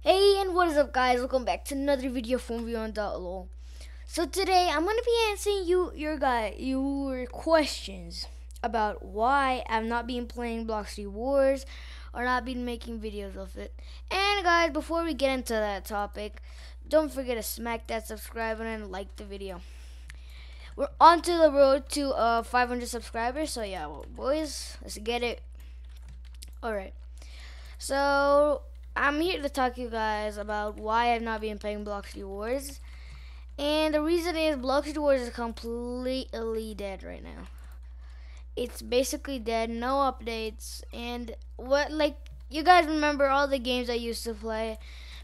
Hey and what is up guys, welcome back to another video from 1v1.lol. So today I'm gonna be answering you your guy your questions about why I've not been playing Block City Wars or not been making videos of it. And guys, before we get into that topic, don't forget to smack that subscribe button and like the video. We're on to the road to uh, 500 subscribers, so yeah, well, boys, let's get it. Alright, so I'm here to talk to you guys about why I've not been playing Block City Wars. And the reason is Block City Wars is completely dead right now. It's basically dead, no updates, and what like you guys remember all the games I used to play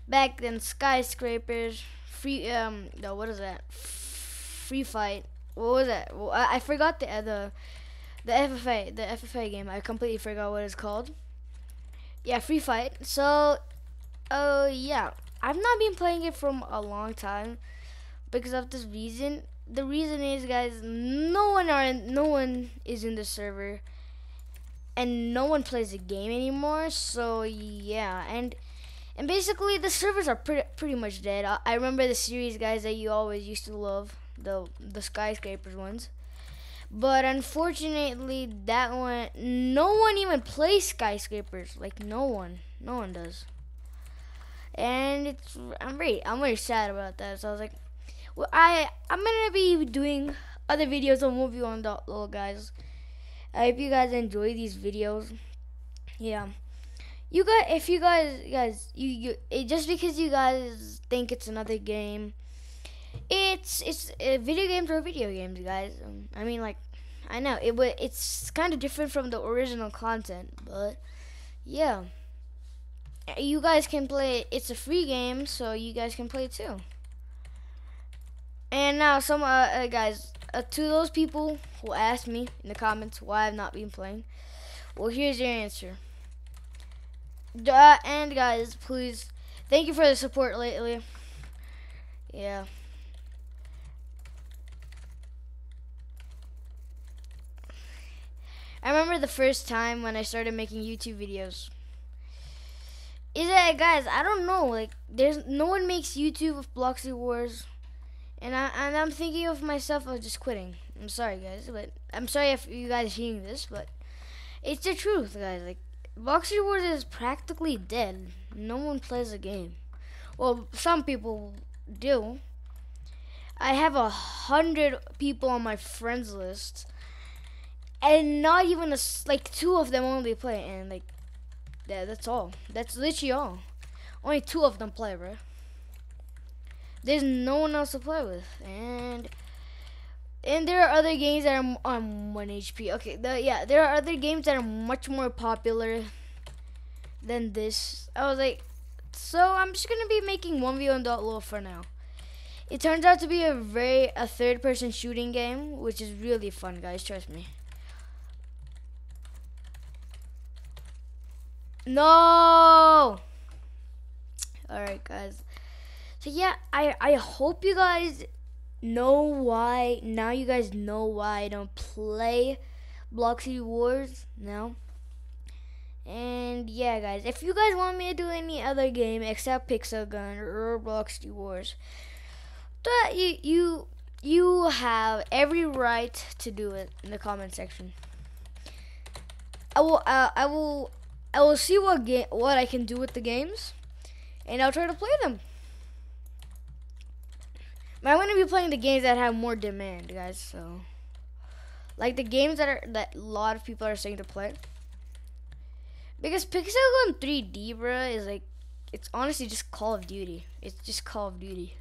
back then skyscrapers, free um no what is that? Free fight. What was that? Well, I, I forgot the uh, the the FFA, the FFA game. I completely forgot what it's called yeah, free fight. So, uh, yeah, I've not been playing it from a long time because of this reason. The reason is, guys, no one are no one is in the server, and no one plays the game anymore. So yeah, and and basically the servers are pretty pretty much dead. I, I remember the series, guys, that you always used to love the the skyscrapers ones. But unfortunately, that one, no one even plays skyscrapers. Like no one, no one does. And it's, I'm very, I'm very sad about that. So I was like, well, I, I'm gonna be doing other videos on movie on that little guys. I hope you guys enjoy these videos. Yeah. You guys, if you guys, guys, you, you, it, just because you guys think it's another game, it's it's uh, video games are video games, guys. Um, I mean, like, I know it. It's kind of different from the original content, but yeah, you guys can play. It's a free game, so you guys can play too. And now, some uh, uh, guys, uh, to those people who asked me in the comments why I've not been playing, well, here's your answer. And guys, please, thank you for the support lately. Yeah. I remember the first time when I started making YouTube videos. Is that guys? I don't know. Like, there's no one makes YouTube of Bloxy Wars, and I and I'm thinking of myself of just quitting. I'm sorry, guys, but I'm sorry if you guys are hearing this, but it's the truth, guys. Like, Bloxy Wars is practically dead. No one plays the game. Well, some people do. I have a hundred people on my friends list and not even a, like two of them only play, and like yeah, that's all. That's literally all. Only two of them play, bro. There's no one else to play with, and and there are other games that are on one HP. Okay, the, yeah, there are other games that are much more popular than this. I was like, so I'm just gonna be making 1v1.lol for now. It turns out to be a very a third person shooting game, which is really fun, guys. Trust me. No. All right, guys. So yeah, I I hope you guys know why. Now you guys know why I don't play Block City Wars now. And yeah, guys, if you guys want me to do any other game except Pixel Gun or Block City Wars, that you you you have every right to do it in the comment section. I will uh, I will I will see what game what I can do with the games, and I'll try to play them. But I'm gonna be playing the games that have more demand, guys. So, like the games that are that a lot of people are saying to play. Because Pixel Gun 3D, bro, is like it's honestly just Call of Duty. It's just Call of Duty,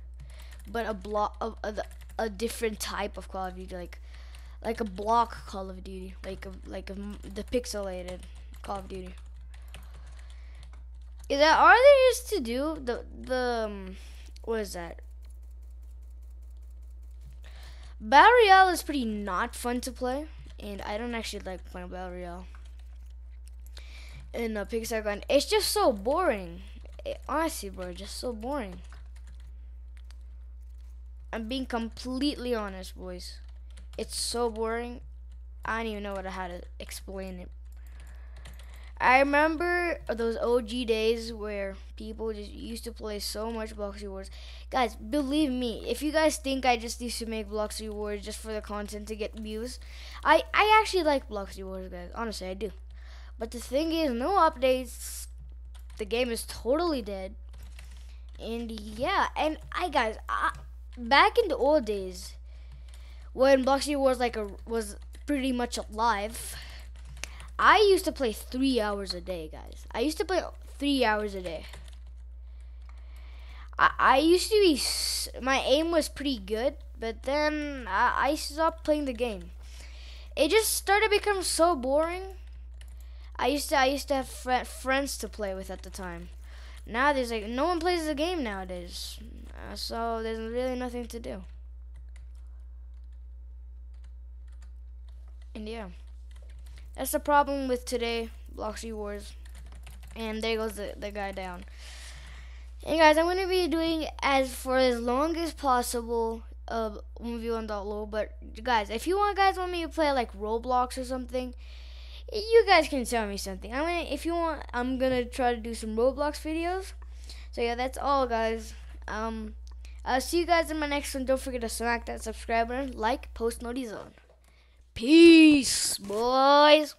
but a block of a, a, a, different type of Call of Duty, like like a block Call of Duty, like a, like a, the pixelated Call of Duty. Is that all there is to do? The the um, what is that? Battle Royale is pretty not fun to play, and I don't actually like playing Battle Royale. In a Pixel Gun, it's just so boring. It, honestly, bro, just so boring. I'm being completely honest, boys. It's so boring. I don't even know what how to explain it. I remember those OG days where people just used to play so much Bloxy Wars. Guys, believe me, if you guys think I just used to make Bloxy Wars just for the content to get views, I, I actually like Bloxy Wars, guys. Honestly, I do. But the thing is, no updates. The game is totally dead. And yeah, and I guys, I, back in the old days, when Bloxy Wars like a, was pretty much alive I used to play three hours a day, guys. I used to play three hours a day. I, I used to be, my aim was pretty good, but then I, I stopped playing the game. It just started become so boring. I used to I used to have fr friends to play with at the time. Now there's like no one plays the game nowadays, uh, so there's really nothing to do. And yeah. That's the problem with today, Bloxy Wars. And there goes the, the guy down. Hey guys, I'm gonna be doing as for as long as possible of uh, 1v1.lol, but guys, if you want guys want me to play like Roblox or something, you guys can tell me something. I mean, if you want, I'm gonna try to do some Roblox videos. So yeah, that's all, guys. Um, I'll see you guys in my next one. Don't forget to smack that subscribe button, like, post notice on. Peace, boys.